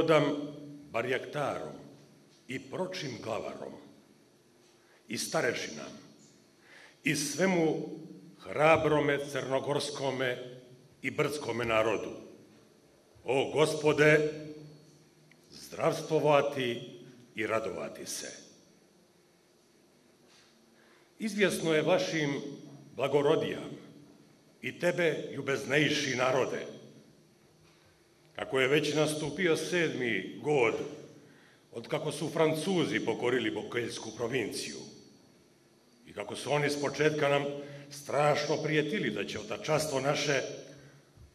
vojevodam barjaktarom i pročim glavarom, i starešinam, i svemu hrabrome crnogorskome i brdskome narodu. O gospode, zdravstvovati i radovati se. Izvjesno je vašim blagorodijam i tebe, ljubeznejši narode, kako je već nastupio sedmi god od kako su Francuzi pokorili Bokeljsku provinciju i kako su oni s početka nam strašno prijetili da će otačastvo naše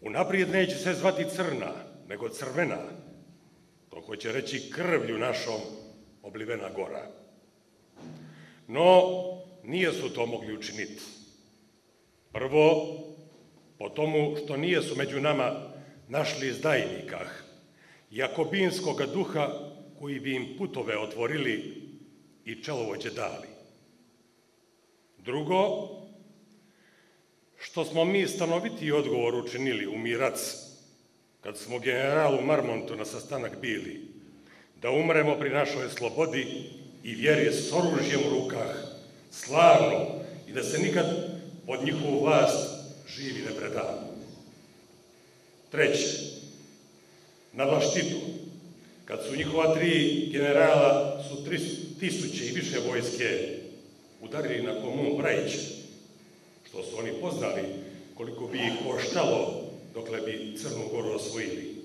unaprijed neće se zvati crna, nego crvena, to hoće reći krvlju našom oblivena gora. No, nije su to mogli učiniti. Prvo, po tomu što nije su među nama našli izdajnikah, jakobinskog duha koji bi im putove otvorili i čelovođe dali. Drugo, što smo mi stanoviti odgovor učinili u Mirac, kad smo generalu Marmontu na sastanak bili, da umremo pri našoj slobodi i vjeri s oružjem u rukah, slavno i da se nikad pod njihovu vlast živi ne predamo. Treće, na Vlaštitu, kad su njihova tri generala, su tri tisuće i više vojske udarili na komun Brajiće, što su oni poznali koliko bi ih koštalo dokle bi Crnu Goru osvojili.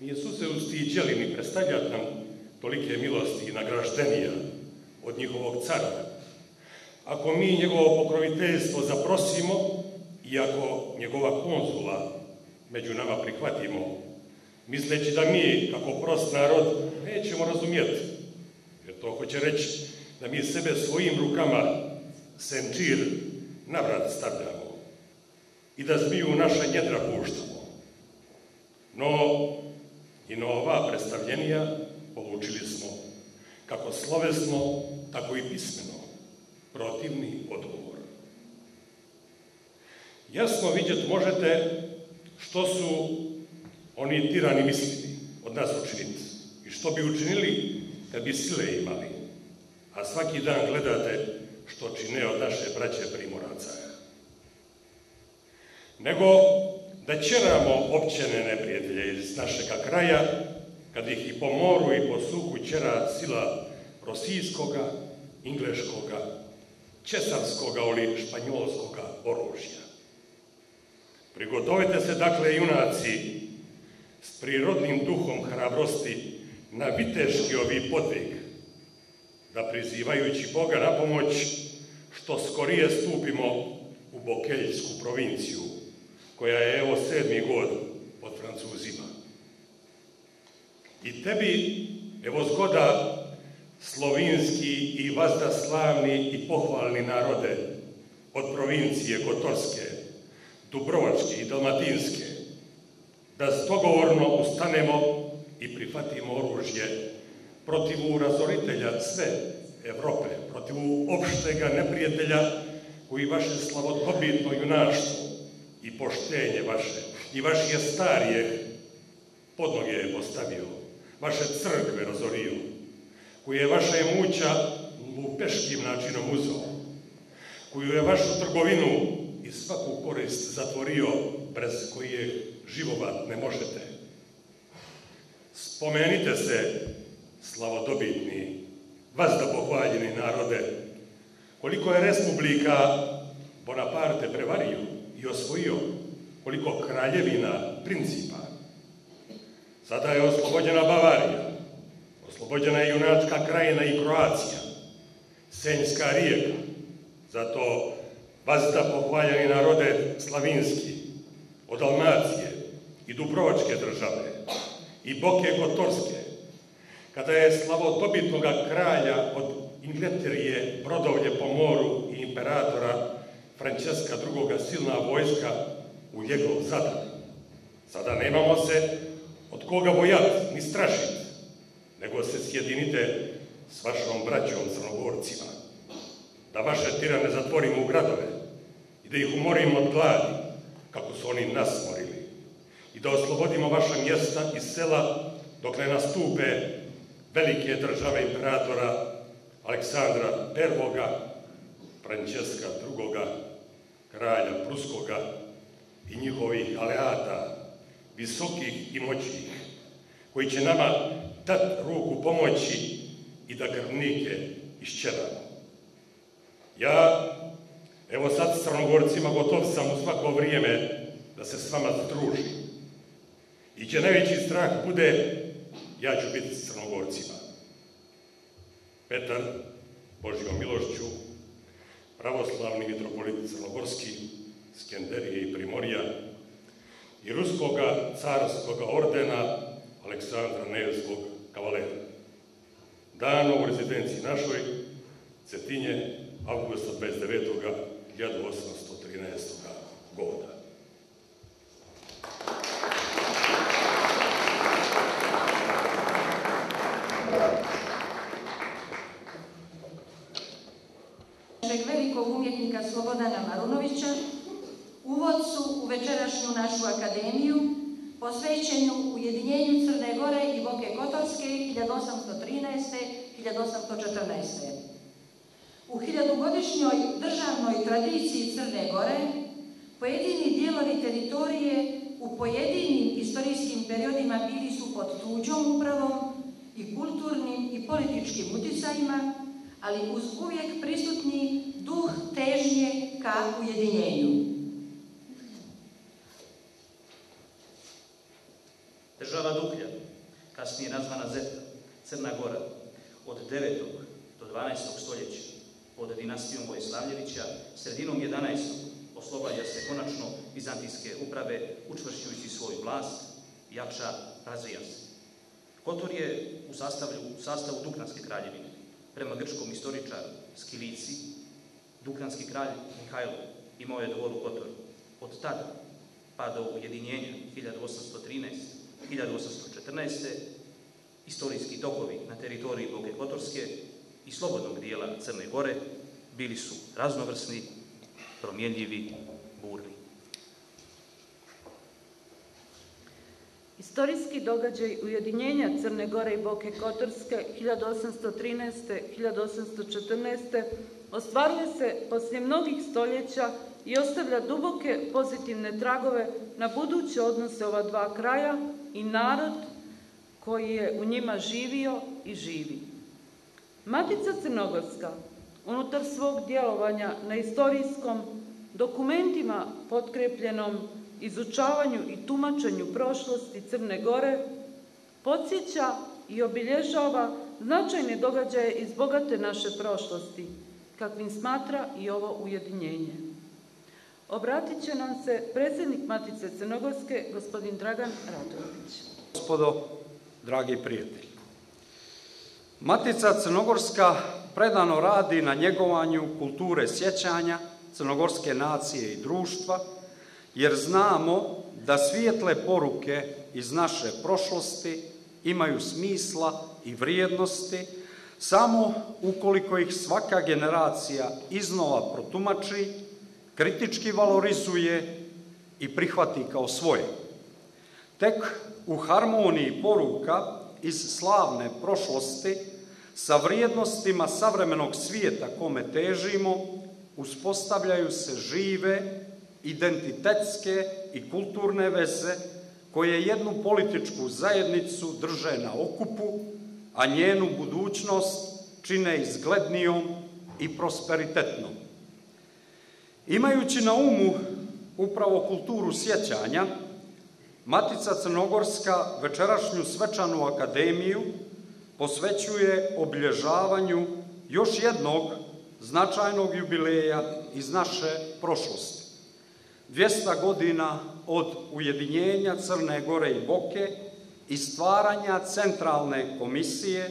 Nisu se ustiđali ni predstavljati nam tolike milosti i nagraštenija od njihovog cara. Ako mi njegovo pokroviteljstvo zaprosimo i ako njegova konzula među nama prihvatimo, misleći da mi, kako prost narod, nećemo razumjeti. Jer to hoće reći da mi sebe svojim rukama senčir navrat stavljamo i da zmiju naša njedra puštamo. No, i na ova predstavljenija polučili smo, kako slovesno, tako i pismeno, protivni odgovor. Jasno vidjeti možete što su oni tirani mislili od nas učiniti i što bi učinili kad bi sile imali. A svaki dan gledate što čine od naše braće primoraca. Nego da čeramo općene neprijatelje iz našega kraja, kad ih i po moru i po suhu čera sila rosijskoga, ingleškoga, česarskoga ili španjolskoga oružja. Prigotovite se, dakle, junaci, s prirodnim duhom hrabrosti na viteški ovi podvig, da prizivajući Boga na pomoć, što skorije stupimo u Bokeljsku provinciju, koja je evo sedmi god pod Francuzima. I tebi, evo zgoda, slovinski i vazda slavni i pohvalni narode od provincije Kotorske, Dubrovačke i Dalmatinske, da stogovorno ustanemo i prihvatimo oružje protiv razoritelja sve Evrope, protiv opštega neprijatelja koji vaše slavodobitno junaštvo i poštenje vaše i vaš je starije podnoge je postavio, vaše crkve razorio, koji je vaša muća lupeškim načinom uzao, koju je vašu trgovinu svaku korist zatvorio, bez koje živovat ne možete. Spomenite se, slavodobitni, vas da pohvaljeni narode, koliko je Republika Bonaparte prevario i osvojio, koliko kraljevina, principa. Sada je oslobođena Bavarija, oslobođena je junačka krajina i Kroacija, Senjska rijeka, zato Vazda pohvaljeni narode slavinski, od Dalmacije i Dubrovačke države i Boke Kotorske, kada je slavodobitnoga kralja od Ingleterije, Brodovlje po moru i imperatora Franceska II. silna vojska u njegov zadar. Sada nemamo se od koga bojati ni strašiti, nego se sjedinite s vašom braćom crnogorcima da vaše tirane zatvorimo u gradove i da ih umorimo od gladi, kako su oni nas morili. i da oslobodimo vaša mjesta i sela dok ne nastupe velike države imperatora Aleksandra I, Frančeska II, kralja Pruskoga i njihovih aleata, visokih i moćnih, koji će nama dati ruku pomoći i da krvnike išćevamo. Ja, evo sad s crnogorcima gotov sam u svako vrijeme da se s vama združim. I će najveći strah bude, ja ću biti s crnogorcima. Petar, Božjom milošću, pravoslavni mitropolit Crnogorski, Skenderije i Primorja i Ruskoga carskoga ordena Aleksandra Nevskog kavalera. Dano u rezidenciji našoj, Cetinje, avgusta 29. 1813. goda. našeg velikog umjetnika Slobodana Marunovića, uvodcu u večerašnju našu akademiju, posvećenju Ujedinjenju Crne Gore i Boke Kotorske 1813-1814. U hiljadugodišnjoj državnoj tradiciji Crne Gore pojedini dijelovi teritorije u pojedinim istorijskim periodima bili su pod tuđom upravom i kulturnim i političkim utjecajima, ali uz uvijek prisutni duh težnje ka ujedinjenju. Država Duklja, kasnije nazvana Zeta, Crna Gora, od 9. do 12. stoljeća pod dinastijom Vojslavljevića, sredinom 11. oslobađa se konačno Bizantijske uprave, učvršćujući svoju vlast, jača, razvija se. Kotor je u sastavu, u sastavu Dukranske kraljevine, prema grčkom istoričaru Skilici, Dukranski kralj Mihajlo imao je dvor u Kotoru. Od tada pa do ujedinjenja 1813-1814. istorijski tokovi na teritoriji Boge Kotorske i slobodnog dijela Crne Gore bili su raznovrsni, promjenljivi, burni. Istorijski događaj ujedinjenja Crne Gore i Boke Kotorske 1813-1814 ostvaruje se poslije mnogih stoljeća i ostavlja duboke pozitivne tragove na buduće odnose ova dva kraja i narod koji je u njima živio i živi. Matica Crnogorska, unutar svog djelovanja na istorijskom dokumentima potkrepljenom izučavanju i tumačenju prošlosti Crne Gore, podsjeća i obilježava značajne događaje iz bogate naše prošlosti, kakvim smatra i ovo ujedinjenje. Obratit će nam se predsjednik Matice Crnogorske, gospodin Dragan Radović. Gospodo, dragi prijatelji, Matica Crnogorska predano radi na njegovanju kulture sjećanja crnogorske nacije i društva, jer znamo da svijetle poruke iz naše prošlosti imaju smisla i vrijednosti samo ukoliko ih svaka generacija iznova protumači, kritički valorizuje i prihvati kao svoje. Tek u harmoniji poruka iz slavne prošlosti sa vrijednostima savremenog svijeta kome težimo, uspostavljaju se žive, identitetske i kulturne veze koje jednu političku zajednicu drže na okupu, a njenu budućnost čine izglednijom i prosperitetnom. Imajući na umu upravo kulturu sjećanja, Matica Crnogorska večerašnju svečanu akademiju posvećuje obilježavanju još jednog značajnog jubileja iz naše prošlosti. 200 godina od ujedinjenja Crne Gore i Boke i stvaranja centralne komisije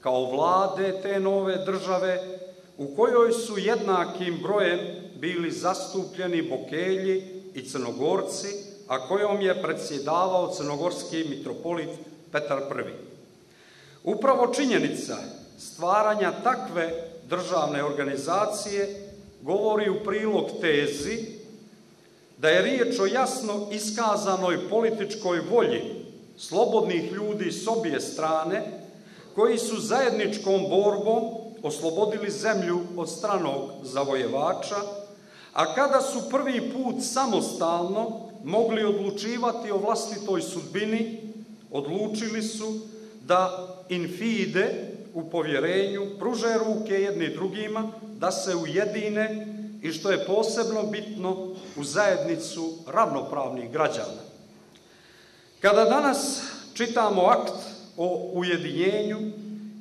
kao vlade te nove države u kojoj su jednakim brojem bili zastupljeni Bokelji i Crnogorci, a kojom je predsjedavao crnogorski mitropolit Petar I. Upravo činjenica stvaranja takve državne organizacije govori u prilog tezi da je riječ o jasno iskazanoj političkoj volji slobodnih ljudi s obje strane, koji su zajedničkom borbom oslobodili zemlju od stranog zavojevača, a kada su prvi put samostalno mogli odlučivati o vlastitoj sudbini, odlučili su da infide u povjerenju pruže ruke jedni drugima, da se ujedine i što je posebno bitno u zajednicu ravnopravnih građana. Kada danas čitamo akt o ujedinjenju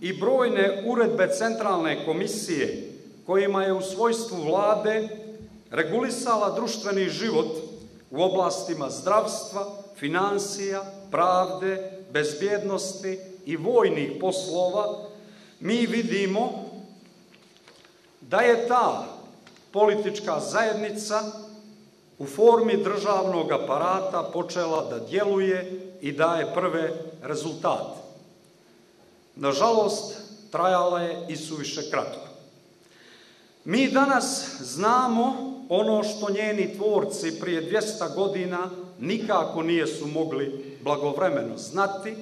i brojne uredbe Centralne komisije kojima je u svojstvu vlade regulisala društveni život u oblastima zdravstva, financija, pravde, bezbjednosti i vojnih poslova, mi vidimo da je ta politička zajednica u formi državnog aparata počela da djeluje i daje prve rezultate. Nažalost, trajala je i suviše kratko. Mi danas znamo ono što njeni tvorci prije 200 godina nikako nije su mogli blagovremeno znati,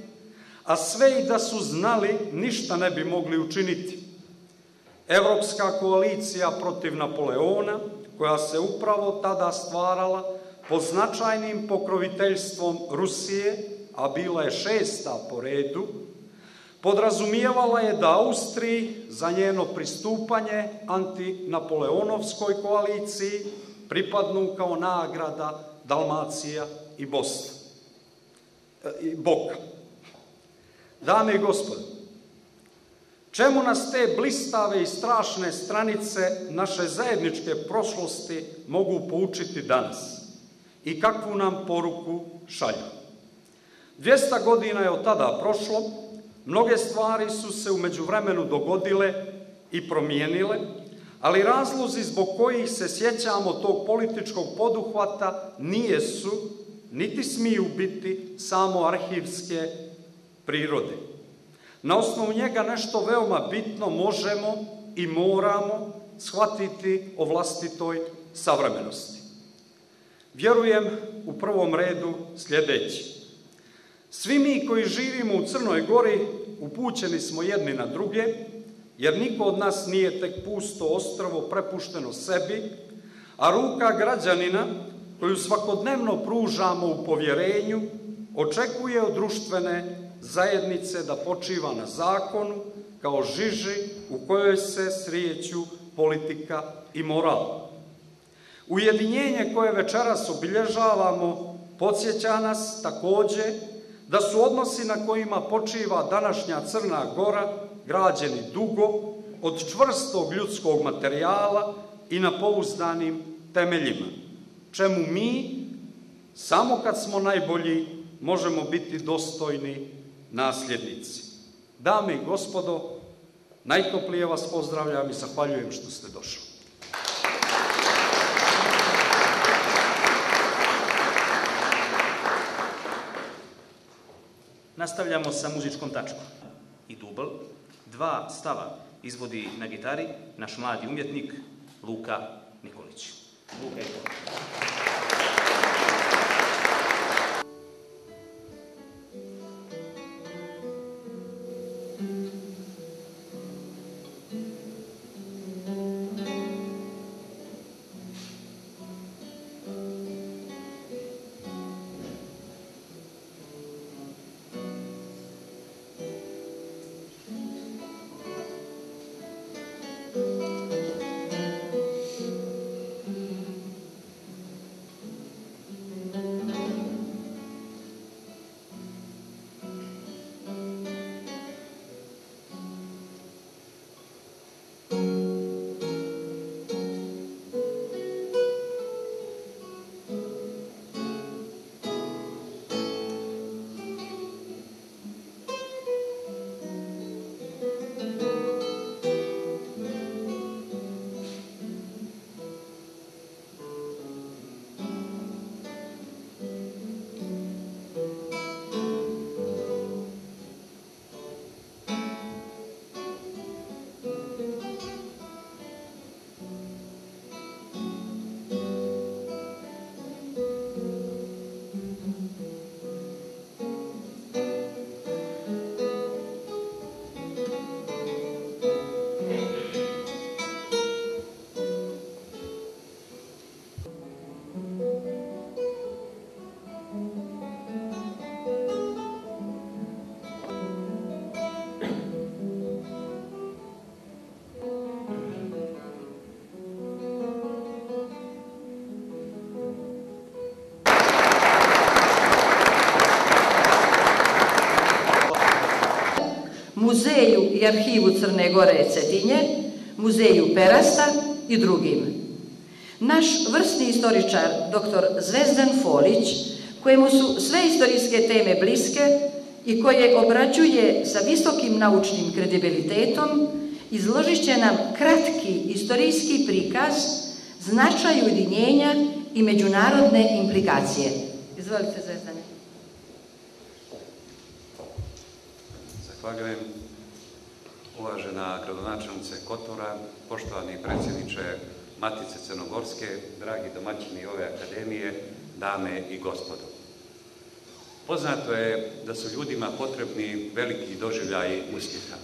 a sve i da su znali, ništa ne bi mogli učiniti. Evropska koalicija protiv Napoleona, koja se upravo tada stvarala pod značajnim pokroviteljstvom Rusije, a bila je šesta po redu, podrazumijevala je da Austriji za njeno pristupanje antinapoleonovskoj koaliciji pripadnu kao nagrada Dalmacija i Bosna. E, I Boka. Dame i gospode, čemu nas te blistave i strašne stranice naše zajedničke prošlosti mogu poučiti danas i kakvu nam poruku šalju? 200 godina je od tada prošlo, mnoge stvari su se u međuvremenu dogodile i promijenile, ali razlozi zbog kojih se sjećamo tog političkog poduhvata nije su, niti smiju biti samo arhivske prirode. Na osnovu njega nešto veoma bitno možemo i moramo shvatiti o vlastitoj savremenosti. Vjerujem u prvom redu sljedeći. Svi mi koji živimo u Crnoj Gori upućeni smo jedni na druge, jer niko od nas nije tek pusto ostrovo prepušteno sebi, a ruka građanina koju svakodnevno pružamo u povjerenju očekuje od društvene zajednice da počiva na zakonu kao žiži u kojoj se srijeću politika i moral. Ujedinjenje koje večeras obilježavamo podsjeća nas također da su odnosi na kojima počiva današnja Crna Gora građeni dugo, od čvrstog ljudskog materijala i na pouzdanim temeljima, čemu mi, samo kad smo najbolji, možemo biti dostojni nasljednici. Dame i gospodo, najtoplije vas pozdravljam i zahvaljujem što ste došli. Nastavljamo sa muzičkom tačkom. I dubl, dva stava izvodi na gitari naš mladi umjetnik Luka Nikolić. Luka Nikolić. I arhivu Crne Gore Cetinje, Muzeju Perasta i drugim. Naš vrsni istoričar, dr. Zvezdan Folić, kojemu su sve istorijske teme bliske i koje obrađuje sa visokim naučnim kredibilitetom, izložit će nam kratki istorijski prikaz značaj ujedinjenja i međunarodne implikacije. Izvolite, Zvezdane. Zahvaljujem. Uvažena gradonačelnice Kotora, poštovani predsjedniče Matice Crnogorske, dragi domaćini ove akademije, dame i gospodo. Poznato je da su ljudima potrebni veliki doživljaji uspjeha.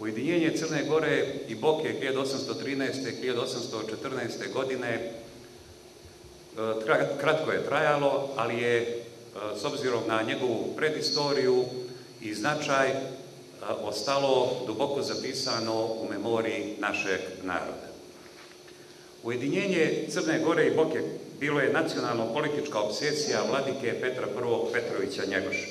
Ujedinjenje Crne Gore i Boke 1813. i 1814. godine e, kratko je trajalo, ali je e, s obzirom na njegovu predistoriju i značaj ostalo duboko zapisano u memoriji našeg naroda. Ujedinjenje Crne Gore i Boke bilo je nacionalno-politička obsesija vladike Petra I. Petrovića Njegoša.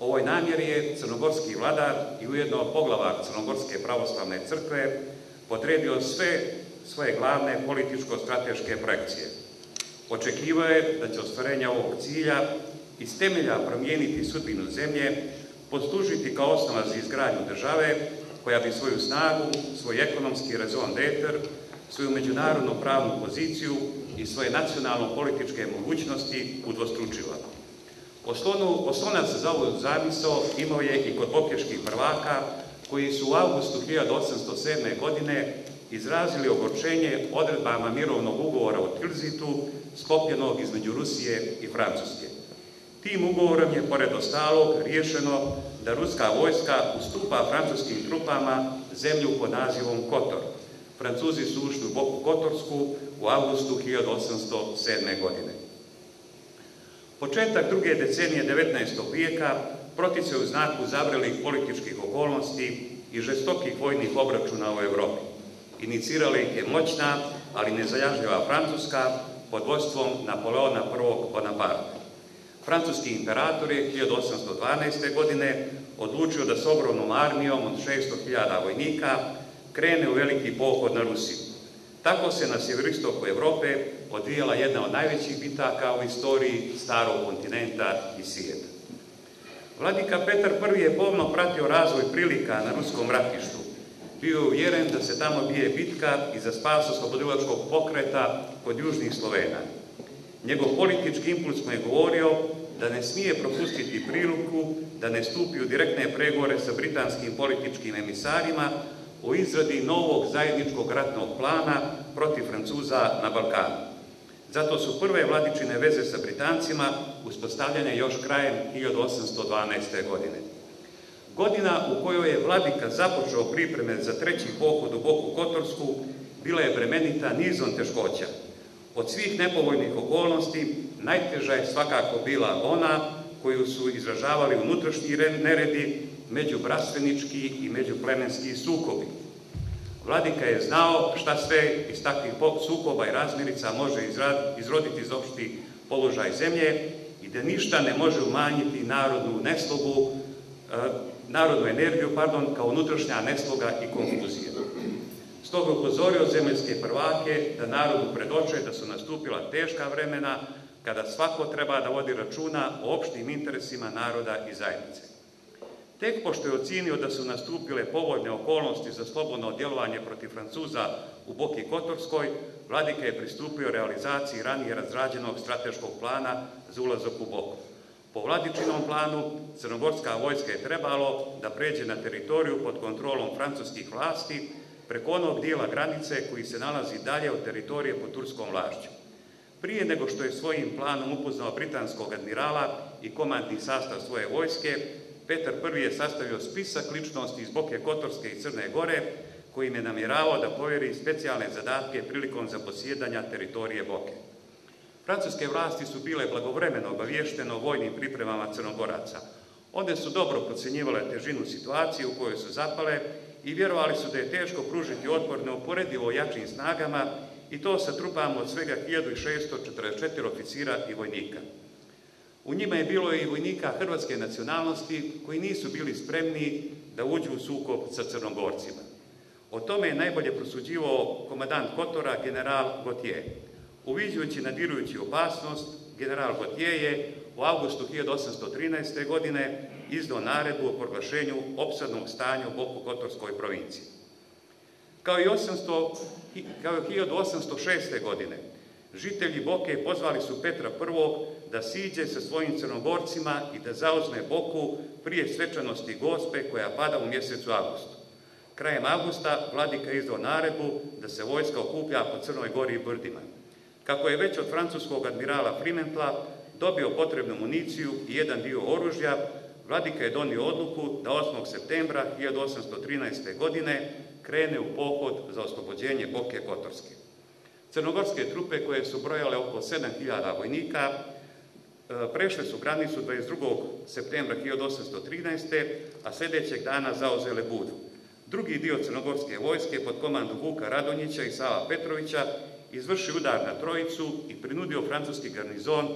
Ovoj namjeri je crnogorski vladar i ujedno poglavak Crnogorske pravoslavne crkve podredio sve svoje glavne političko-strateške projekcije. Očekivao je da će ostvarenje ovog cilja iz temelja promijeniti sudbinu zemlje, poslužiti kao osnova za izgradnju države koja bi svoju snagu, svoj ekonomski rezon deter, svoju međunarodnu pravnu poziciju i svoje nacionalno-političke mogućnosti udvostručila. oslonac za ovu zamisao imao je i kod bokeških prvaka koji su u augustu 1807. godine izrazili ogorčenje odredbama mirovnog ugovora o Tilzitu sklopljenog između Rusije i Francuske. Tim ugovorom je, pored ostalog, riješeno da ruska vojska ustupa francuskim trupama zemlju pod nazivom Kotor. Francuzi su ušli u Boku Kotorsku u avgustu 1807. godine. Početak druge decenije 19. vijeka protice u znaku zabrelih političkih okolnosti i žestokih vojnih obračuna u Europi. Inicirala ih je moćna, ali nezajažljiva Francuska pod vodstvom Napoleona I. Bonaparte. Francuski imperator je 1812. godine odlučio da s ogromnom armijom od 600.000 vojnika krene u veliki pohod na Rusiju. Tako se na sjeveristoku Europe odvijala jedna od najvećih bitaka u istoriji starog kontinenta i svijeta. Vladika Petar I je pomno pratio razvoj prilika na ruskom ratištu. Bio je uvjeren da se tamo bije bitka i za spas oslobodilačkog pokreta kod južnih Slovena. Njegov politički impuls mu je govorio da ne smije propustiti priliku da ne stupi u direktne pregovore sa britanskim političkim emisarima o izradi novog zajedničkog ratnog plana protiv Francuza na Balkanu. Zato su prve vladičine veze sa Britancima uspostavljene još krajem 1812. godine. Godina u kojoj je vladika započeo pripreme za treći pohod u Boku Kotorsku bila je bremenita nizom teškoća. Od svih nepovoljnih okolnosti najteža je svakako bila ona koju su izražavali unutrašnji neredi, međubrastvenički i međuplemenski sukobi. Vladika je znao šta sve iz takvih sukoba i razmirica može izroditi iz opšti položaj zemlje i da ništa ne može umanjiti narodnu neslogu, e, narodnu energiju, pardon, kao unutrašnja nesloga i konfuzija. Stoga upozorio zemljske prvake da narodu predoče da su nastupila teška vremena kada svako treba da vodi računa o opštim interesima naroda i zajednice. Tek pošto je ocijenio da su nastupile povoljne okolnosti za slobodno djelovanje protiv Francuza u Boki Kotorskoj, vladika je pristupio realizaciji ranije razrađenog strateškog plana za ulazak u Boku. Po vladičinom planu, crnogorska vojska je trebalo da pređe na teritoriju pod kontrolom francuskih vlasti preko onog dijela granice koji se nalazi dalje od teritorije pod turskom vlašću. Prije nego što je svojim planom upoznao britanskog admirala i komandni sastav svoje vojske, Petar I je sastavio spisak ličnosti iz Boke Kotorske i Crne Gore, kojim je namjeravao da povjeri specijalne zadatke prilikom zaposjedanja teritorije Boke. Francuske vlasti su bile blagovremeno obavještene o vojnim pripremama crnogoraca. One su dobro procjenjivale težinu situacije u kojoj su zapale i vjerovali su da je teško pružiti otpor neuporedivo jačim snagama i to sa trupama od svega 1644 oficira i vojnika. U njima je bilo i vojnika hrvatske nacionalnosti koji nisu bili spremni da uđu u sukob sa Crnogorcima. O tome je najbolje prosuđivao komadant Kotora, general Gautier. Uviđujući nadirujući opasnost, general Gautier je u augustu 1813. godine izdao naredbu o proglašenju opsadnog stanja u Boku Kotorskoj provinciji. Kao i, 800, kao i 1806. godine, žitelji Boke pozvali su Petra I da siđe sa svojim crnogorcima i da zauzme Boku prije svečanosti gospe koja pada u mjesecu augustu. Krajem augusta vladika izdao naredbu da se vojska okuplja po Crnoj gori i Brdima. Kako je već od francuskog admirala Frimentla dobio potrebnu municiju i jedan dio oružja, vladika je donio odluku da 8. septembra 1813. godine krene u pohod za oslobođenje Boke Kotorske. Crnogorske trupe koje su brojale oko 7000 vojnika e, prešle su granicu 22. septembra 1813. a sljedećeg dana zauzele Budu. Drugi dio crnogorske vojske pod komandu Vuka Radonjića i Sava Petrovića izvrši udar na Trojicu i prinudio francuski garnizon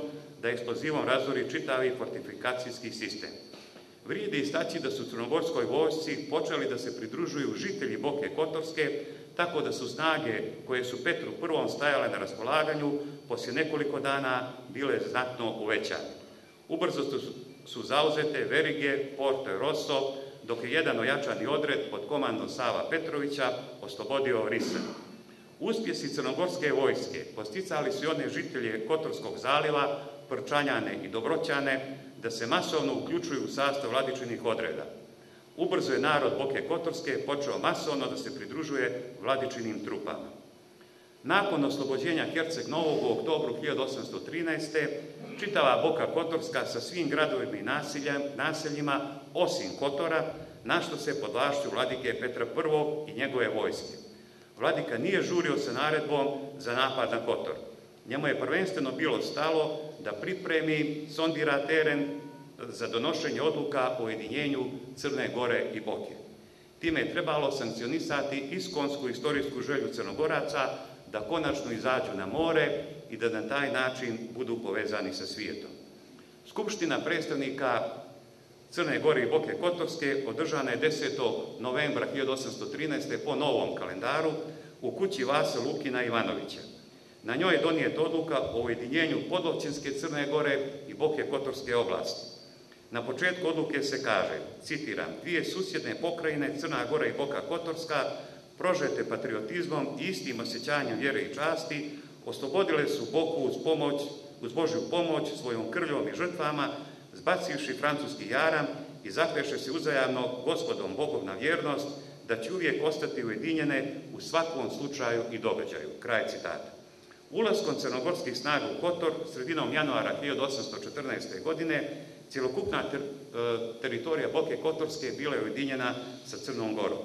da eksplozivom razori čitavi fortifikacijski sistem. Vrijedi istaći da su crnogorskoj vojsci počeli da se pridružuju žitelji Boke Kotorske, tako da su snage koje su Petru I stajale na raspolaganju poslije nekoliko dana bile znatno uvećane. Ubrzo su zauzete Verige, Porto i Rosso, dok je jedan ojačani odred pod komandom Sava Petrovića oslobodio Risa. Uspjesi crnogorske vojske posticali su i one žitelje Kotorskog zaliva, Prčanjane i Dobroćane, da se masovno uključuju u sastav vladičinih odreda. Ubrzo je narod Boke Kotorske počeo masovno da se pridružuje vladičinim trupama. Nakon oslobođenja Herceg Novog u oktobru 1813. čitava Boka Kotorska sa svim gradovima i naseljima, osim Kotora, našto se pod vlašću vladike Petra I i njegove vojske. Vladika nije žurio sa naredbom za napad na Kotor. Njemu je prvenstveno bilo stalo da pripremi, sondira teren za donošenje odluka o ujedinjenju Crne Gore i Boke. Time je trebalo sankcionisati iskonsku istorijsku želju crnogoraca da konačno izađu na more i da na taj način budu povezani sa svijetom. Skupština predstavnika Crne Gore i Boke Kotorske održana je 10. novembra 1813. po novom kalendaru u kući Vasa Lukina Ivanovića. Na njoj je donijet odluka o ujedinjenju Podovćinske Crne Gore i Boke Kotorske oblasti. Na početku odluke se kaže, citiram, dvije susjedne pokrajine, Crna Gora i Boka Kotorska, prožete patriotizmom i istim osjećanjem vjere i časti, oslobodile su Boku uz pomoć, uz Božju pomoć, svojom krvljom i žrtvama, zbacivši francuski jaram i zakleše se uzajamno gospodom Bogom na vjernost, da će uvijek ostati ujedinjene u svakom slučaju i događaju. Kraj citata. Ulaskom crnogorskih snaga u Kotor, sredinom januara 1814. godine, cjelokupna e, teritorija Boke Kotorske bila je ujedinjena sa Crnom Gorom.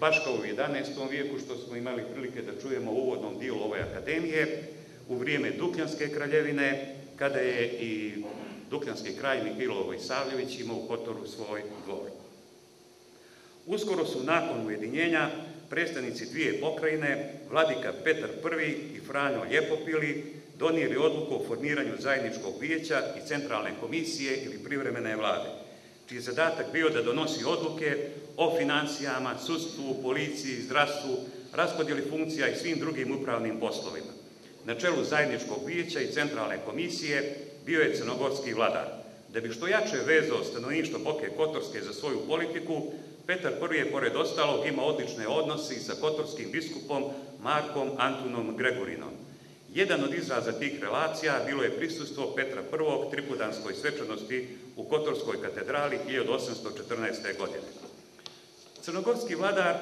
Baš kao u 11. vijeku, što smo imali prilike da čujemo u uvodnom dijelu ove akademije, u vrijeme Dukljanske kraljevine, kada je i Dukljanski kraj Mihajlo Savljević imao u Kotoru svoj dvor. Uskoro su nakon ujedinjenja predstavnici dvije pokrajine, vladika Petar I i Franjo Ljepopili, donijeli odluku o formiranju zajedničkog vijeća i centralne komisije ili privremene vlade, čiji je zadatak bio da donosi odluke o financijama, sudstvu, policiji, zdravstvu, raspodjeli funkcija i svim drugim upravnim poslovima. Na čelu zajedničkog vijeća i centralne komisije bio je crnogorski vladar. Da bi što jače vezao stanovništvo Boke Kotorske za svoju politiku, Petar I je, pored ostalog, ima odlične odnosi sa kotorskim biskupom Markom Antunom Gregorinom. Jedan od izraza tih relacija bilo je prisustvo Petra I tripudanskoj svečanosti u Kotorskoj katedrali 1814. godine. Crnogorski vladar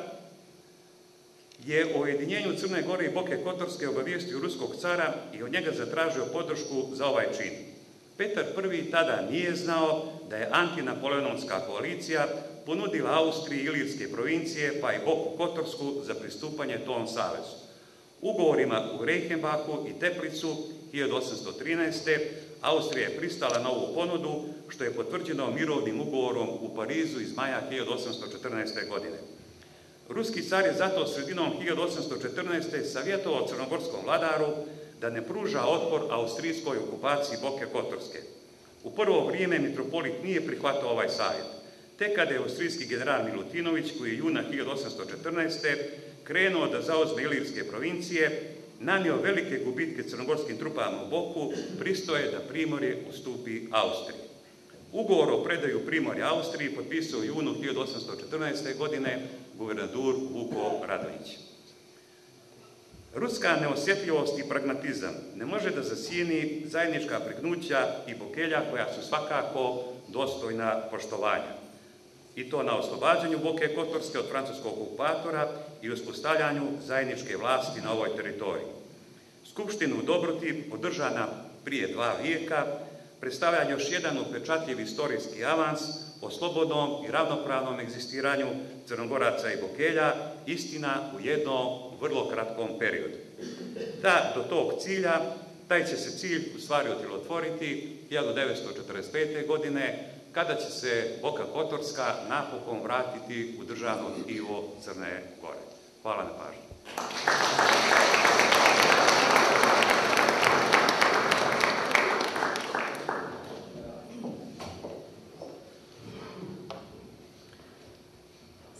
je o ujedinjenju Crne Gore i Boke Kotorske obavijestio ruskog cara i od njega zatražio podršku za ovaj čin. Petar I tada nije znao da je antinapoleonska koalicija ponudila Austriji Ilirske provincije, pa i Boku Kotorsku za pristupanje tom savezu. Ugovorima u Reichenbachu i Teplicu 1813. Austrija je pristala na ovu ponudu, što je potvrđeno mirovnim ugovorom u Parizu iz maja 1814. godine. Ruski car je zato sredinom 1814. savjetovao crnogorskom vladaru da ne pruža otpor austrijskoj okupaciji Boke Kotorske. U prvo vrijeme mitropolit nije prihvatao ovaj savjet. Tek kada je austrijski general Milutinović, koji je juna 1814. krenuo da zauzme ilirske provincije, nanio velike gubitke crnogorskim trupama u boku, pristoje da Primorje ustupi Austriji. Ugovor o predaju Primorja Austriji potpisao junu 1814. godine guvernadur Vuko Radović. Ruska neosjetljivost i pragmatizam ne može da zasijeni zajednička pregnuća i bokelja koja su svakako dostojna poštovanja. I to na oslobađanju Boke Kotorske od francuskog okupatora i uspostavljanju zajedničke vlasti na ovoj teritoriji. Skupštinu u Dobroti, održana prije dva vijeka, predstavlja još jedan upečatljiv istorijski avans o slobodnom i ravnopravnom egzistiranju Crnogoraca i Bokelja, istina u jednom vrlo kratkom periodu. Da, do tog cilja, taj će se cilj u stvari otvoriti 1945. godine, kada će se Boka Kotorska napokon vratiti u državno tkivo Crne Gore. Hvala na pažnju.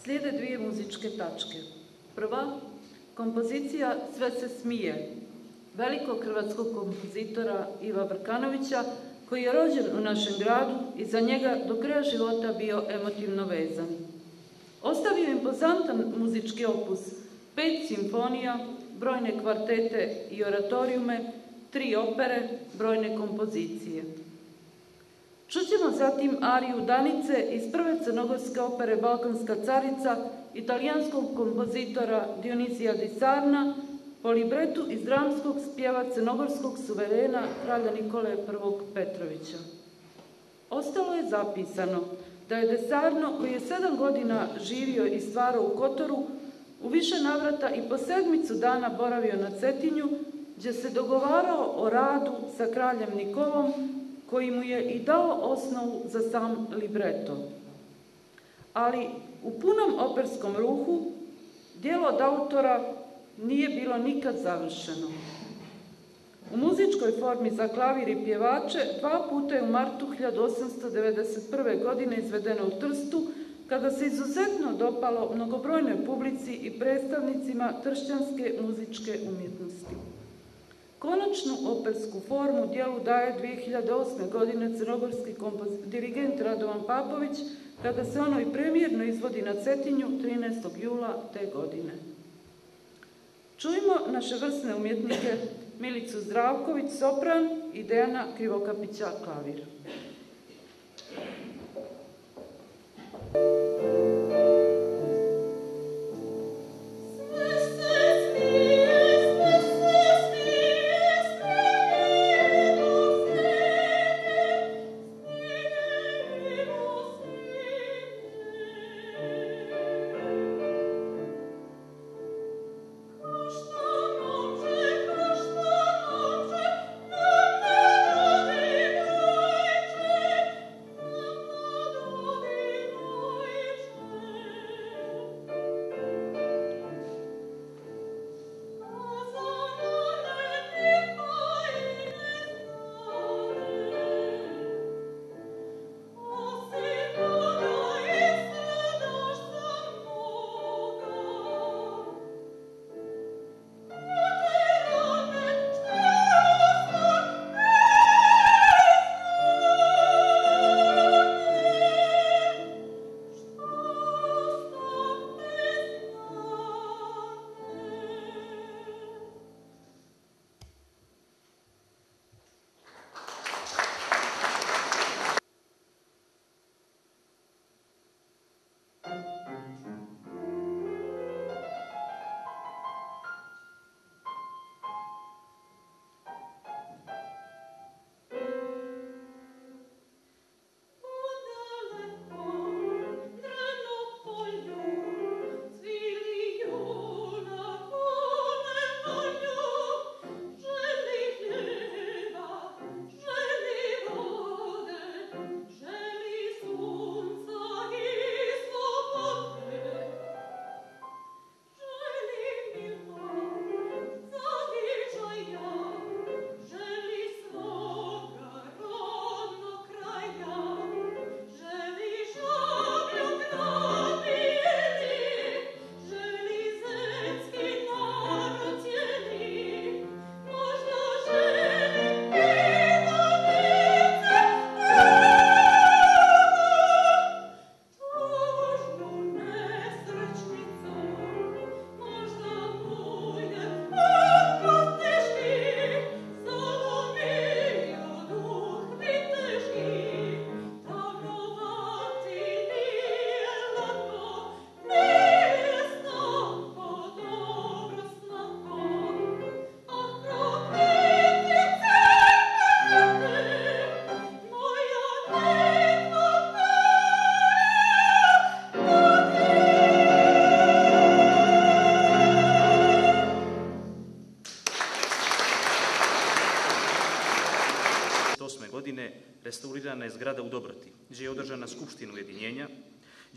Slijede dvije muzičke tačke. Prva, kompozicija Sve se smije, velikog hrvatskog kompozitora Iva Vrkanovića, koji je rođen u našem gradu i za njega do kraja života bio emotivno vezan. Ostavio impozantan muzički opus, pet simfonija, brojne kvartete i oratorijume, tri opere, brojne kompozicije. Čućemo zatim Ariju Danice iz prve crnogorske opere Balkanska carica italijanskog kompozitora Dionizija Disarna po libretu iz dramskog spjeva crnogorskog suverena kralja Nikole I. Petrovića. Ostalo je zapisano da je Desarno, koji je sedam godina živio i stvarao u Kotoru, u više navrata i po sedmicu dana boravio na Cetinju, gdje se dogovarao o radu sa kraljem Nikolom, koji mu je i dao osnovu za sam libreto. Ali u punom operskom ruhu dijelo od autora nije bilo nikad završeno. U muzičkoj formi za klavir i pjevače dva puta je u martu 1891. godine izvedeno u Trstu, kada se izuzetno dopalo mnogobrojnoj publici i predstavnicima tršćanske muzičke umjetnosti. Konačnu opersku formu dijelu daje 2008. godine crnogorski dirigent Radovan Papović, kada se ono i premjerno izvodi na Cetinju 13. jula te godine. Čujmo naše vrsne umjetnike Milicu Zdravković, sopran i Dejana Krivokapića, klavir.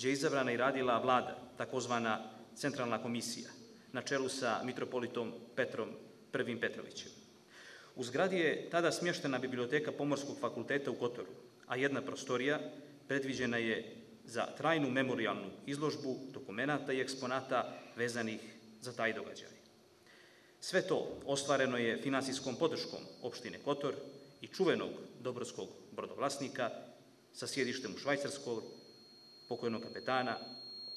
Gdje je izabrana i radila vlada, takozvana centralna komisija, na čelu sa mitropolitom Petrom I. Petrovićem. U zgradi je tada smještena biblioteka Pomorskog fakulteta u Kotoru, a jedna prostorija predviđena je za trajnu memorialnu izložbu dokumenata i eksponata vezanih za taj događaj. Sve to ostvareno je finansijskom podrškom opštine Kotor i čuvenog dobroskog brodovlasnika sa sjedištem u Švajcarskoj, pokojnog kapetana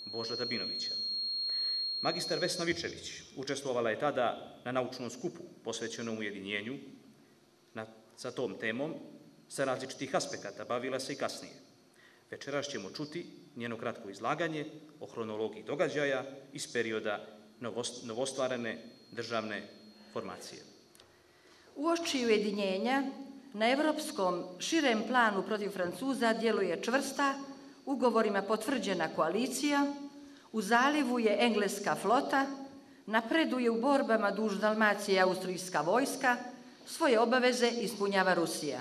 Boža Dabinovića. Magistar Vesna Vičević učestvovala je tada na naučnom skupu posvećenom ujedinjenju sa tom temom, sa različitih aspekata, bavila se i kasnije. Večeras ćemo čuti njeno kratko izlaganje o hronologiji događaja iz perioda novostvarene državne formacije. U oči ujedinjenja na evropskom širem planu protiv Francuza djeluje čvrsta, ugovorima potvrđena koalicija, u zalivu je engleska flota, napreduje u borbama duž Dalmacije austrijska vojska, svoje obaveze ispunjava Rusija.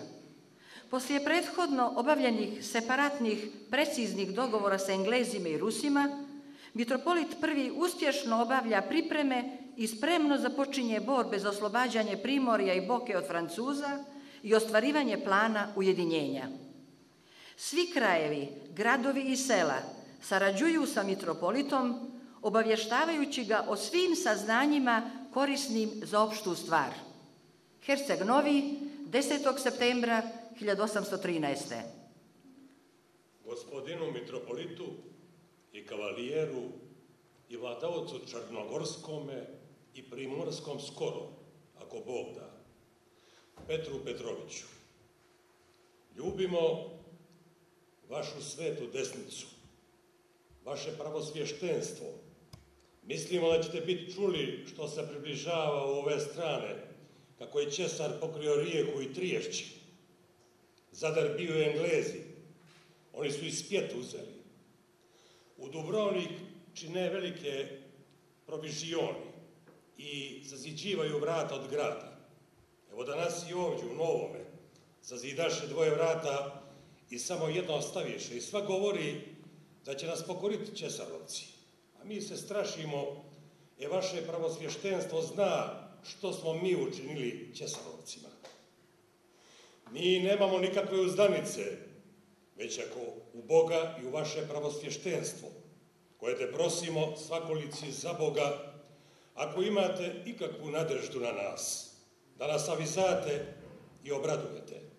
Poslije prethodno obavljenih separatnih, preciznih dogovora sa Englezima i Rusima, mitropolit prvi uspješno obavlja pripreme i spremno započinje borbe za oslobađanje Primorja i Boke od Francuza i ostvarivanje plana ujedinjenja. Svi krajevi, gradovi i sela sarađuju sa mitropolitom, obavještavajući ga o svim saznanjima korisnim za opštu stvar. Herceg Novi, 10. septembra 1813. Gospodinu mitropolitu i kavalijeru i vladavcu Črnogorskome i Primorskom skoro, ako Bog da, Petru Petroviću. Ljubimo vašu svetu desnicu, vaše pravosvještenstvo. Mislimo da ćete biti čuli što se približava u ove strane, kako je Česar pokrio rijeku i triješći. Zadar bio Englezi, oni su i spjet uzeli. U Dubrovnik čine velike provižioni i zaziđivaju vrata od grada. Evo danas i ovdje u Novome zazidaše dvoje vrata i samo jedno ostaviše i sva govori da će nas pokoriti Česarovci. A mi se strašimo, e vaše pravosvještenstvo zna što smo mi učinili Česarovcima. Mi nemamo nikakve uzdanice, već ako u Boga i u vaše pravosvještenstvo, koje te prosimo svakolici za Boga, ako imate ikakvu nadeždu na nas, da nas avizate i obradujete.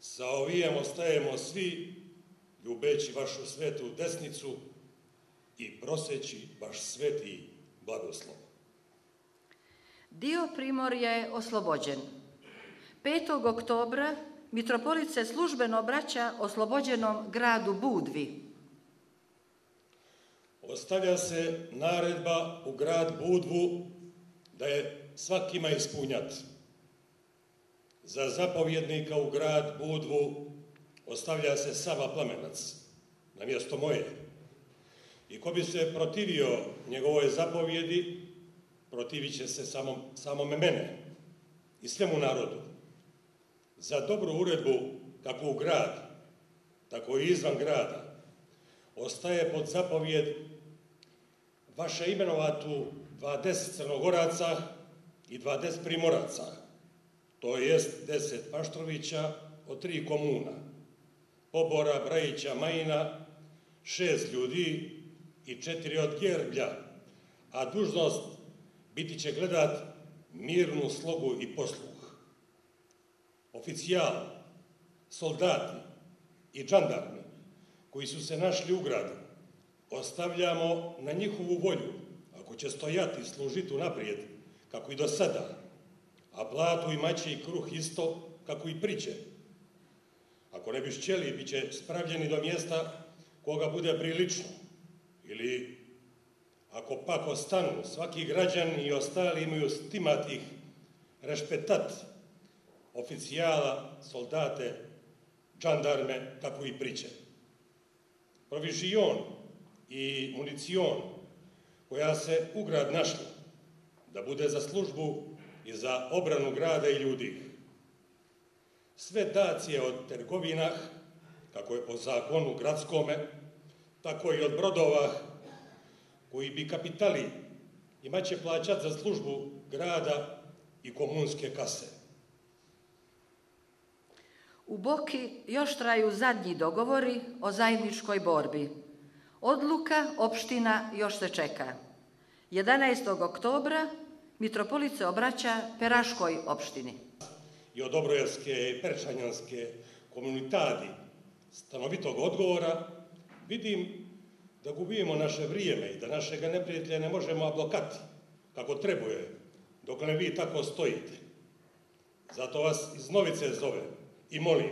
Sa ovijem ostajemo svi, ljubeći vašu svetu desnicu i proseći vaš sveti blagoslov. Dio Primorja je oslobođen. 5. oktobra mitropolit se službeno obraća oslobođenom gradu Budvi. Ostavlja se naredba u grad Budvu da je svakima ispunjat. Za zapovjednika u grad Budvu ostavlja se Sava Plamenac na mjesto moje. I ko bi se protivio njegovoj zapovjedi, protivit će se samom, samome mene i svemu narodu. Za dobru uredbu, kako u grad, tako i izvan grada, ostaje pod zapovjed vaše imenovatu 20 crnogoraca i 20 primoraca, to jest 10 Paštrovića od tri komuna, Pobora, Brajića, Majina, šest ljudi i četiri od Gerblja, a dužnost biti će gledat mirnu slogu i posluh. Oficijal, soldati i džandarmi koji su se našli u gradu, ostavljamo na njihovu volju, ako će stojati i služiti naprijed, kako i do sada, a platu i maće i kruh isto, kako i priđe. Ako ne bi šćeli, bit će spravljeni do mjesta koga bude prilično. Ili, ako pak ostanu, svaki građan i ostali imaju stimatih rešpetat oficijala, soldate, džandarme, kako i priče. Provižion i municion koja se u grad našla da bude za službu i za obranu grada i ljudi. sve dacije od trgovina, kako je po zakonu gradskome, tako i od brodova koji bi kapitali imaće plaćati za službu grada i komunske kase. U Boki još traju zadnji dogovori o zajedničkoj borbi. Odluka opština još se čeka. 11. oktobra mitropolit se obraća Peraškoj opštini. I od Obrojarske i Perčanjanske komunitadi stanovitog odgovora vidim da gubimo naše vrijeme i da našega neprijatelja ne možemo ablokati kako trebuje, dok ne vi tako stojite. Zato vas iz Novice zovem i molim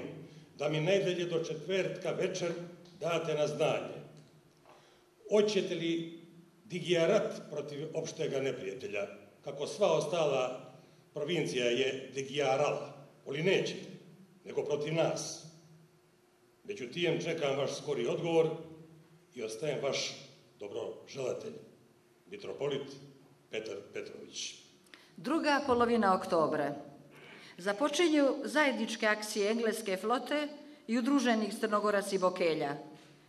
da mi najdelje do četvrtka večer date na znanje. Hoćete li digijarat protiv opštega neprijatelja, kako sva ostala provincija je digijarala, ali nećete, nego protiv nas. Međutim, čekam vaš skori odgovor i ostajem vaš dobroželatelj, mitropolit Petar Petrović. Druga polovina oktobra. Započinju zajedničke akcije engleske flote i udruženih Crnogorac i Bokelja.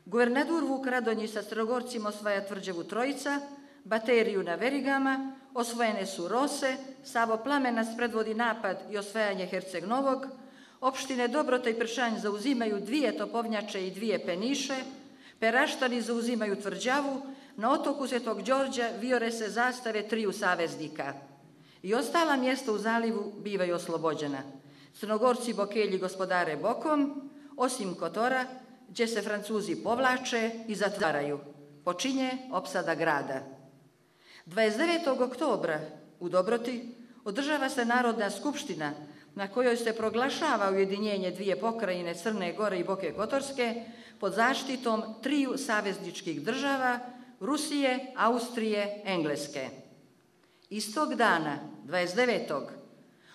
Guvernadur Vuk Radonji sa Crnogorcima osvaja tvrđevu Trojica, bateriju na Verigama, osvojene su Rose, Savo Plamenac predvodi napad i osvajanje Herceg Novog, opštine Dobrota i Pršanj zauzimaju dvije topovnjače i dvije peniše, Peraštani zauzimaju tvrđavu, na otoku Svetog Đorđa viore se zastave triju saveznika i ostala mjesta u zalivu bivaju oslobođena. Crnogorci Bokelji gospodare Bokom, osim Kotora, gdje se Francuzi povlače i zatvaraju. Počinje opsada grada. 29. oktobra u Dobroti održava se Narodna skupština na kojoj se proglašava ujedinjenje dvije pokrajine Crne Gore i Boke Kotorske pod zaštitom triju savezničkih država Rusije, Austrije, Engleske. Istog dana, 29.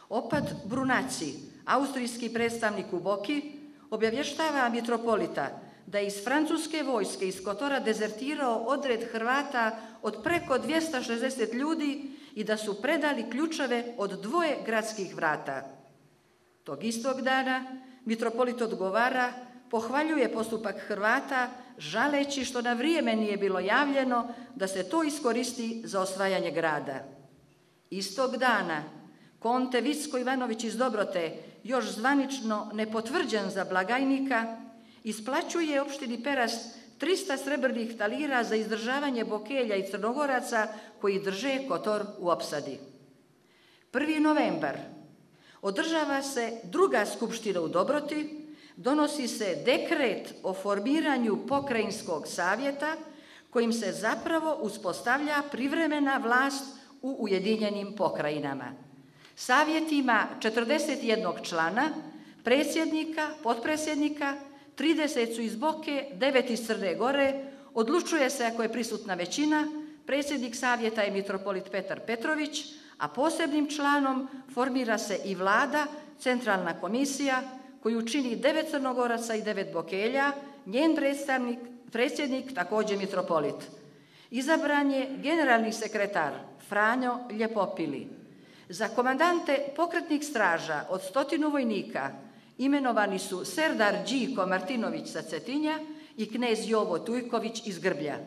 opat Brunaci, austrijski predstavnik u Boki, objavještava mitropolita da je iz francuske vojske iz Kotora dezertirao odred Hrvata od preko 260 ljudi i da su predali ključeve od dvoje gradskih vrata. Tog istog dana mitropolit odgovara, pohvaljuje postupak Hrvata, žaleći što na vrijeme nije bilo javljeno da se to iskoristi za osvajanje grada. Istog dana Konte Vicko Ivanović iz Dobrote, još zvanično nepotvrđen za blagajnika, isplaćuje opštini Peras 300 srebrnih talira za izdržavanje Bokelja i Crnogoraca koji drže Kotor u opsadi. 1. novembar održava se druga skupština u Dobroti, donosi se dekret o formiranju pokrajinskog savjeta kojim se zapravo uspostavlja privremena vlast u Ujedinjenim pokrajinama. Savjet ima 41 člana, predsjednika, potpredsjednika, 30 su iz Boke, 9 iz Crne Gore, odlučuje se ako je prisutna većina, predsjednik savjeta je mitropolit Petar Petrović, a posebnim članom formira se i vlada, centralna komisija, koju čini devet crnogoraca i devet bokelja, njen predstavnik, predsjednik također mitropolit. Izabran je generalni sekretar Franjo Ljepopili. Za komandante pokretnih straža od stotinu vojnika imenovani su Serdar Điko Martinović sa Cetinja i knez Jovo Tujković iz Grblja.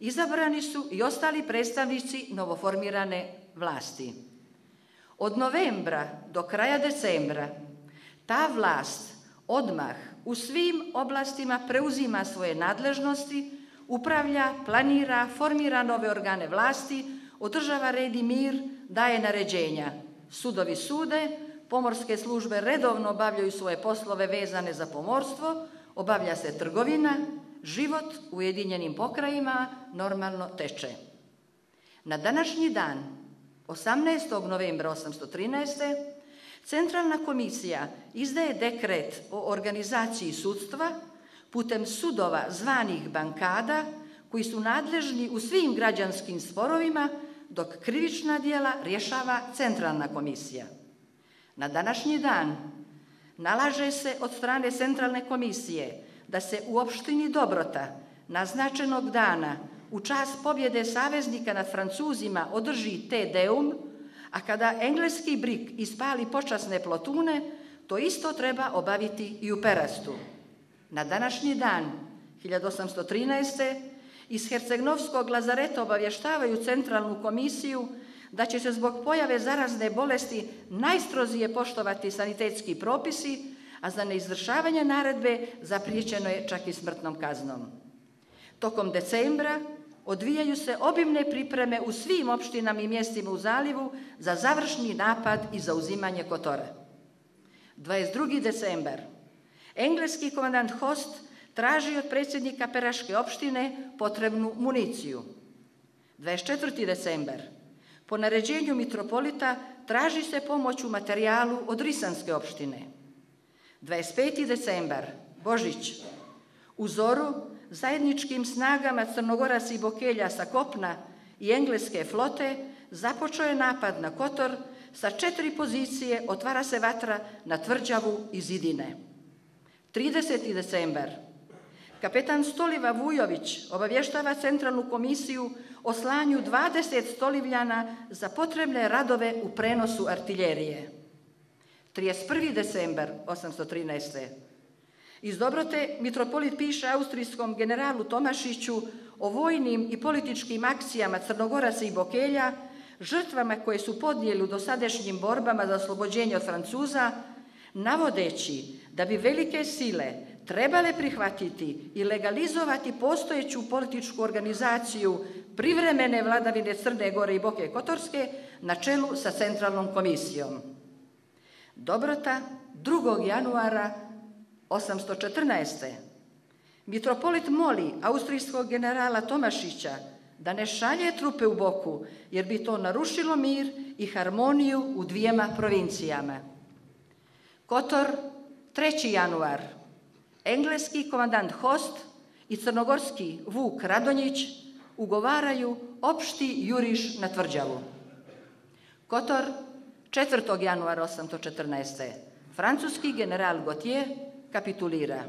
Izabrani su i ostali predstavnici novoformirane vlasti. Od novembra do kraja decembra ta vlast odmah u svim oblastima preuzima svoje nadležnosti, upravlja, planira, formira nove organe vlasti, održava red i mir, daje naređenja. Sudovi sude, pomorske službe redovno obavljaju svoje poslove vezane za pomorstvo, obavlja se trgovina, život u Ujedinjenim pokrajima normalno teče. Na današnji dan, 18. novembra 813. Centralna komisija izdaje dekret o organizaciji sudstva putem sudova zvanih bankada koji su nadležni u svim građanskim sporovima dok krivična dijela rješava Centralna komisija. Na današnji dan nalaže se od strane Centralne komisije da se u opštini Dobrota naznačenog dana u čas pobjede saveznika nad Francuzima održi te deum, a kada engleski brik ispali počasne plotune, to isto treba obaviti i u Perastu. Na današnji dan, 1813. iz Hercegnovskog lazareta obavještavaju centralnu komisiju da će se zbog pojave zarazne bolesti najstrozije poštovati sanitetski propisi, a za neizvršavanje naredbe zapriječeno je čak i smrtnom kaznom. Tokom decembra odvijaju se obimne pripreme u svim opštinama i mjestima u zalivu za završni napad i zauzimanje Kotora. 22. decembar. Engleski komandant Host traži od predsjednika Peraške opštine potrebnu municiju. 24. decembar. Po naređenju mitropolita traži se pomoć u materijalu od Risanske opštine. 25. decembar. Božić. U zoru zajedničkim snagama Crnogorac i Bokelja sa kopna i engleske flote započeo je napad na Kotor sa četiri pozicije otvara se vatra na tvrđavu i zidine. 30. decembar. Kapetan Stoliva Vujović obavještava centralnu komisiju o slanju 20 stolivljana za potrebne radove u prenosu artiljerije. 31. decembar 813. Iz Dobrote mitropolit piše austrijskom generalu Tomašiću o vojnim i političkim akcijama Crnogoraca i Bokelja, žrtvama koje su podnijeli u dosadašnjim borbama za oslobođenje od Francuza, navodeći da bi velike sile trebale prihvatiti i legalizovati postojeću političku organizaciju privremene vladavine Crne Gore i Boke Kotorske na čelu sa centralnom komisijom. Dobrota 2. januara 814. Mitropolit moli austrijskog generala Tomašića da ne šalje trupe u boku, jer bi to narušilo mir i harmoniju u dvijema provincijama. Kotor, 3. januar. Engleski komandant Host i crnogorski Vuk Radonjić ugovaraju opšti juriš na tvrđavu. Kotor, 4. januar 814. Francuski general Gautier kapitulira.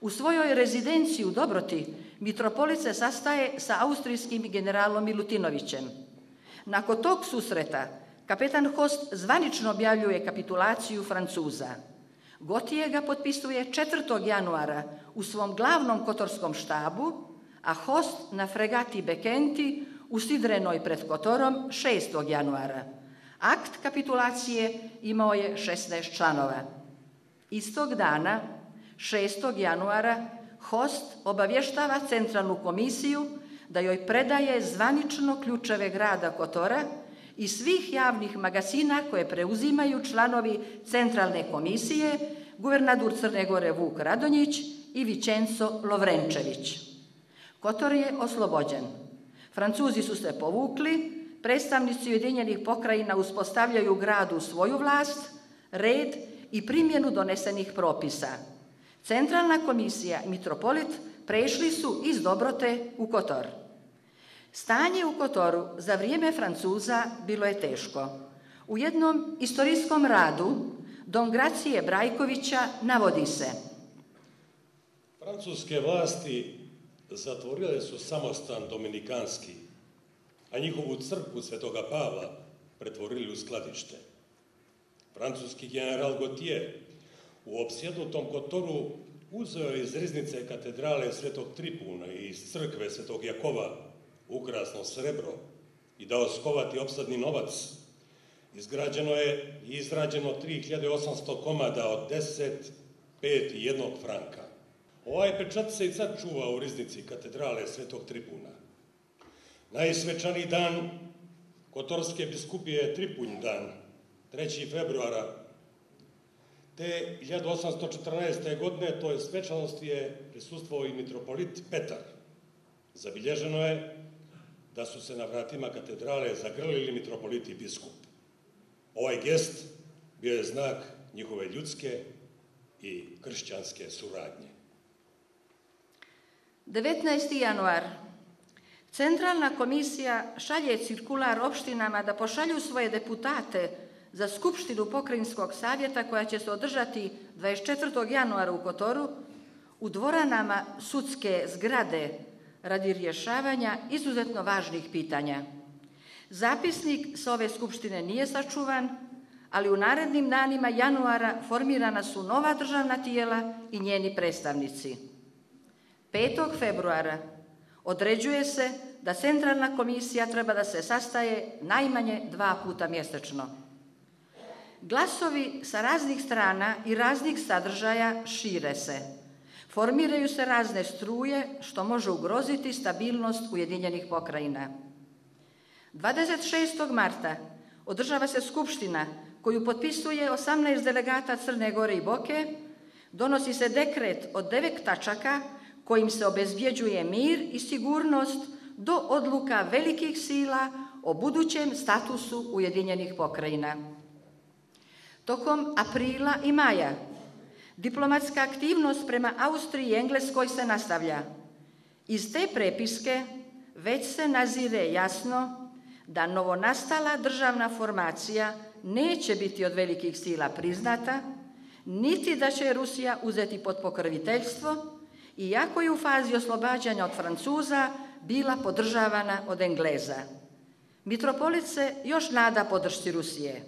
U svojoj rezidenciji u Dobroti mitropolit se sastaje sa austrijskim generalom Milutinovićem. Nakon tog susreta kapetan Host zvanično objavljuje kapitulaciju Francuza. Gotije ga potpisuje 4. januara u svom glavnom kotorskom štabu, a Host na fregati Bekenti u Sidrenoj pred Kotorom 6. januara. Akt kapitulacije imao je 16 članova. Istog dana, 6. januara, Host obavještava centralnu komisiju da joj predaje zvanično ključeve grada Kotora i svih javnih magazina koje preuzimaju članovi centralne komisije, guvernadur Crne Gore Vuk Radonjić i Vičenco Lovrenčević. Kotor je oslobođen. Francuzi su se povukli, predstavnici Ujedinjenih pokrajina uspostavljaju gradu svoju vlast, red i primjenu donesenih propisa. Centralna komisija i mitropolit prešli su iz Dobrote u Kotor. Stanje u Kotoru za vrijeme Francuza bilo je teško. U jednom istorijskom radu Don Gracije Brajkovića navodi se Francuske vlasti zatvorile su samostan dominikanski, a njihovu crkvu Svetoga Pavla pretvorili u skladište. Francuski general Gautier u opsjednutom Kotoru uzeo je iz riznice katedrale Svetog Tripuna i iz crkve Svetog Jakova ukrasno srebro i dao skovati opsadni novac. Izgrađeno je i izrađeno 3800 komada od 10, 5 i 1 franka. Ovaj pečat se i sad čuva u riznici katedrale Svetog Tripuna. Najsvečaniji dan Kotorske biskupije je Tripunj dan, 3. februara te 1814. godine toj svečanosti je prisustvovao i mitropolit Petar. Zabilježeno je da su se na vratima katedrale zagrlili mitropolit i biskup. Ovaj gest bio je znak njihove ljudske i kršćanske suradnje. 19. januar. Centralna komisija šalje cirkular opštinama da pošalju svoje deputate za Skupštinu Pokrajinskog savjeta koja će se održati 24. januara u Kotoru u dvoranama sudske zgrade radi rješavanja izuzetno važnih pitanja. Zapisnik s ove skupštine nije sačuvan, ali u narednim danima januara formirana su nova državna tijela i njeni predstavnici. 5. februara određuje se da centralna komisija treba da se sastaje najmanje dva puta mjesečno. Glasovi sa raznih strana i raznih sadržaja šire se. Formiraju se razne struje što može ugroziti stabilnost Ujedinjenih pokrajina. 26. marta održava se skupština koju potpisuje 18 delegata Crne Gore i Boke, donosi se dekret od devet tačaka kojim se obezbjeđuje mir i sigurnost do odluka velikih sila o budućem statusu Ujedinjenih pokrajina. Tokom aprila i maja diplomatska aktivnost prema Austriji i Engleskoj se nastavlja. Iz te prepiske već se nazire jasno da novonastala državna formacija neće biti od velikih sila priznata, niti da će Rusija uzeti pod pokroviteljstvo, iako je u fazi oslobađanja od Francuza bila podržavana od Engleza. Mitropolit se još nada podršci Rusije.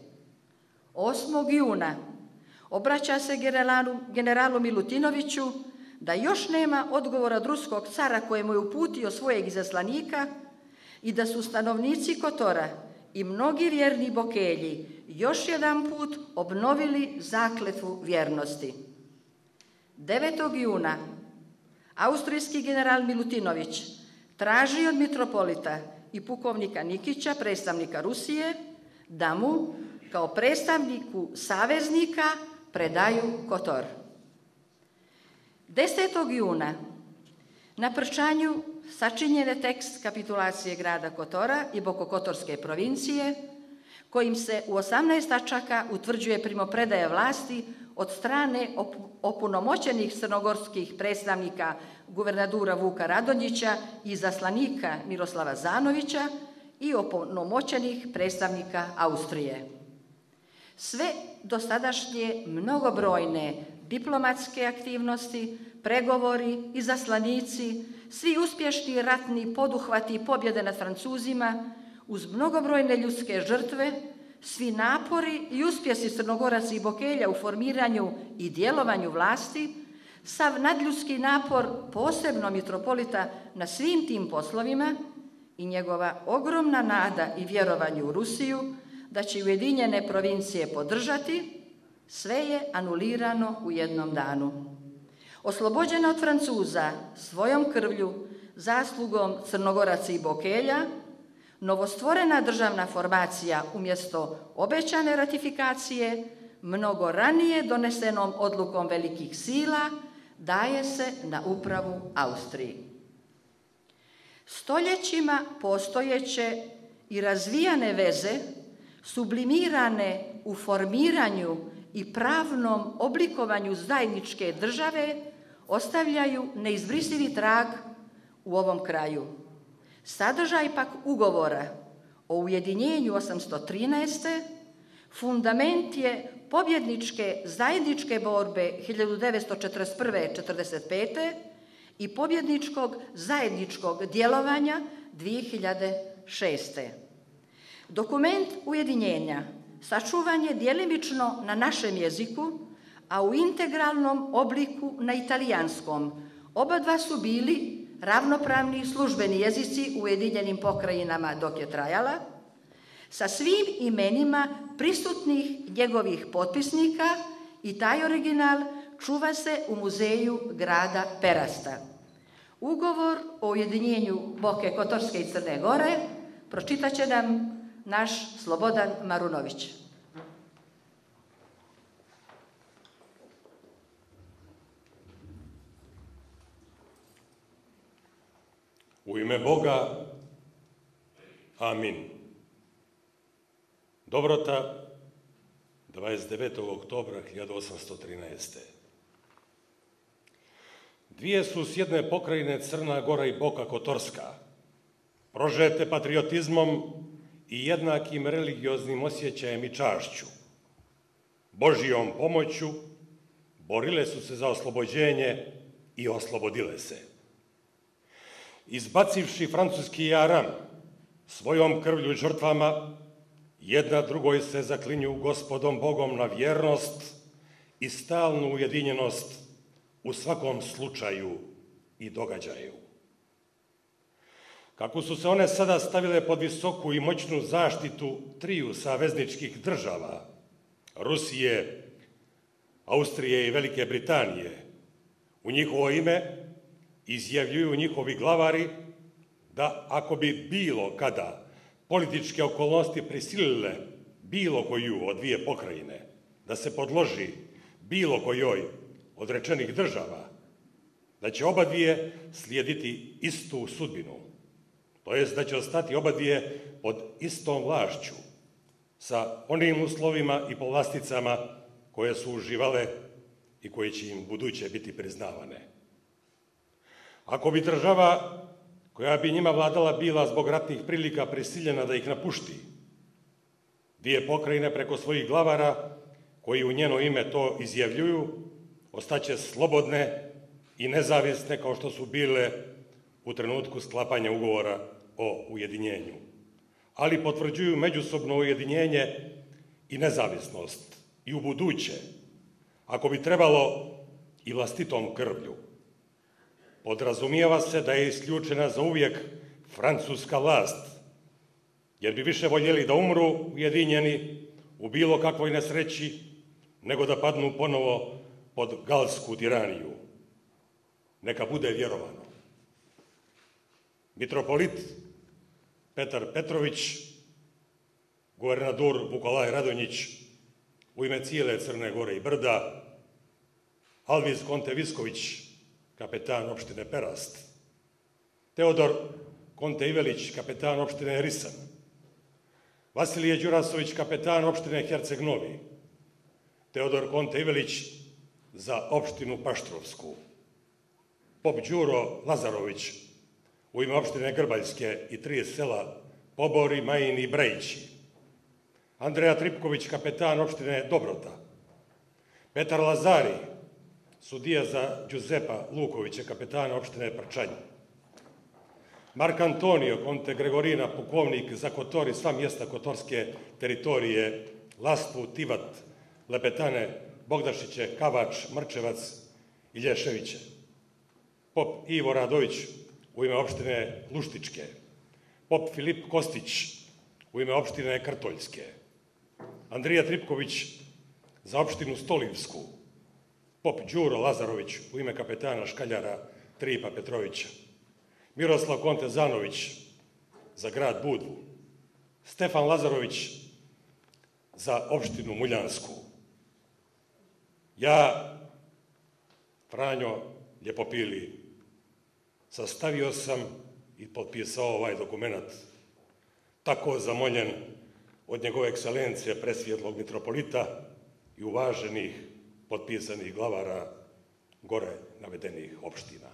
8. juna obraća se generalu, generalu Milutinoviću da još nema odgovora od ruskog cara kojemu je uputio svojeg izaslanika i da su stanovnici Kotora i mnogi vjerni bokelji još jedan put obnovili zakletvu vjernosti. 9. juna austrijski general Milutinović traži od mitropolita i pukovnika Nikića, predstavnika Rusije, da mu kao predstavniku saveznika predaju Kotor. 10. juna na prčanju sačinjen je tekst kapitulacije grada Kotora i Bokokotorske provincije, kojim se u 18 tačaka utvrđuje primopredaja vlasti od strane opunomoćenih crnogorskih predstavnika guvernadura Vuka Radonjića i zaslanika Miroslava Zanovića i opunomoćenih predstavnika Austrije. Sve dosadašnje mnogobrojne diplomatske aktivnosti, pregovori i zaslanici, svi uspješni ratni poduhvati i pobjede nad Francuzima, uz mnogobrojne ljudske žrtve, svi napori i uspjesi Crnogoraca i Bokelja u formiranju i djelovanju vlasti, sav nadljudski napor posebno mitropolita na svim tim poslovima i njegova ogromna nada i vjerovanje u Rusiju da će Ujedinjene provincije podržati, sve je anulirano u jednom danu. Oslobođena od Francuza svojom krvlju, zaslugom Crnogoraca i Bokelja, novostvorena državna formacija umjesto obećane ratifikacije, mnogo ranije donesenom odlukom velikih sila, daje se na upravu Austriji. Stoljećima postojeće i razvijane veze, sublimirane u formiranju i pravnom oblikovanju zajedničke države, ostavljaju neizbrisivi trag u ovom kraju. Sadržaj pak ugovora o ujedinjenju 813. fundament je pobjedničke zajedničke borbe 1941-45. i pobjedničkog zajedničkog djelovanja 2006. Dokument ujedinjenja sačuvan je djelimično na našem jeziku, a u integralnom obliku na italijanskom. Oba dva su bili ravnopravni službeni jezici u Ujedinjenim pokrajinama dok je trajala, sa svim imenima prisutnih njegovih potpisnika i taj original čuva se u muzeju grada Perasta. Ugovor o ujedinjenju Boke Kotorske i Crne Gore pročitat će nam naš Slobodan Marunović. U ime Boga, amin. Dobrota, 29. oktobra 1813. Dvije su s jedne pokrajine Crna Gora i Boka Kotorska, prožete patriotizmom i jednakim religioznim osjećajem i čašću. Božijom pomoću borile su se za oslobođenje i oslobodile se. Izbacivši francuski jaram svojom krvlju žrtvama, jedna drugoj se zaklinju gospodom Bogom na vjernost i stalnu ujedinjenost u svakom slučaju i događaju. Kako su se one sada stavile pod visoku i moćnu zaštitu triju savezničkih država, Rusije, Austrije i Velike Britanije, u njihovo ime izjavljuju njihovi glavari da ako bi bilo kada političke okolnosti prisilile bilo koju od dvije pokrajine da se podloži bilo kojoj od rečenih država, da će oba dvije slijediti istu sudbinu, to jest da će ostati oba dvije pod istom vlašću, sa onim uslovima i povlasticama koje su uživale i koje će im buduće biti priznavane. Ako bi država koja bi njima vladala bila zbog ratnih prilika prisiljena da ih napušti, dvije pokrajine preko svojih glavara koji u njeno ime to izjavljuju, ostaće slobodne i nezavisne kao što su bile u trenutku sklapanja ugovora o ujedinjenju. Ali potvrđuju međusobno ujedinjenje i nezavisnost i u buduće, ako bi trebalo i vlastitom krvlju. Podrazumijeva se da je isključena za uvijek francuska vlast, jer bi više voljeli da umru ujedinjeni u bilo kakvoj nesreći, nego da padnu ponovo pod galsku tiraniju. Neka bude vjerovano. Mitropolit Petar Petrović, guvernadur Vukolaj Radonjić, u ime cijele Crne Gore i Brda, Alviz Konte Visković, kapetan opštine Perast, Teodor Konte Ivelić, kapetan opštine Risan, Vasilije Đurasović, kapetan opštine Herceg Novi, Teodor Konte Ivelić za opštinu Paštrovsku, Pop Đuro Lazarović u ime opštine Grbaljske i trije sela Pobori, Majini i Brejići, Andreja Tripković, kapetan opštine Dobrota, Petar Lazari, sudija za Đuzepa Lukovića, kapetana opštine Prčanje, Mark Antonio, konte Gregorina, pukovnik za Kotor i sva mjesta kotorske teritorije, Lastvu, Tivat, Lepetane, Bogdašiće, Kavač, Mrčevac i Lješeviće. Pop Ivo Radović u ime opštine Luštičke. Pop Filip Kostić u ime opštine Krtoljske. Andrija Tripković za opštinu Stolivsku. Pop Đuro Lazarović u ime kapetana Škaljara Tripa Petrovića. Miroslav Konte Zanović za grad Budvu. Stefan Lazarović za opštinu Muljansku. Ja, Franjo Ljepopili, sastavio sam i potpisao ovaj dokument tako zamoljen od njegove ekscelencije presvjetlog mitropolita i uvaženih potpisanih glavara gore navedenih opština.